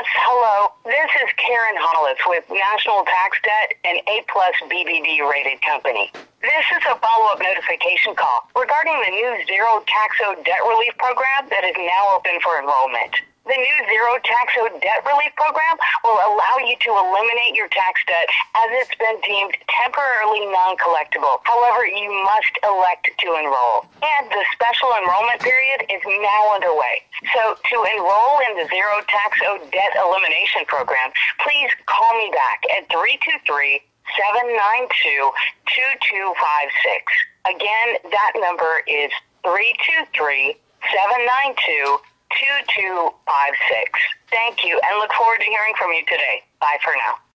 Yes, hello. This is Karen Hollis with National Tax Debt, an A plus BBB rated company. This is a follow up notification call regarding the new Zero Tax Owed Debt Relief Program that is now open for enrollment. The new Zero Tax Owed Debt Relief Program will allow you to eliminate your tax debt as it's been deemed temporarily non collectible. However, you must elect to enroll. And the special enrollment period is now underway. So to enroll in the Zero Tax Owed Debt Elimination Program, please call me back at 323 792 2256. Again, that number is 323 792 2256. Thank you and look forward to hearing from you today. Bye for now.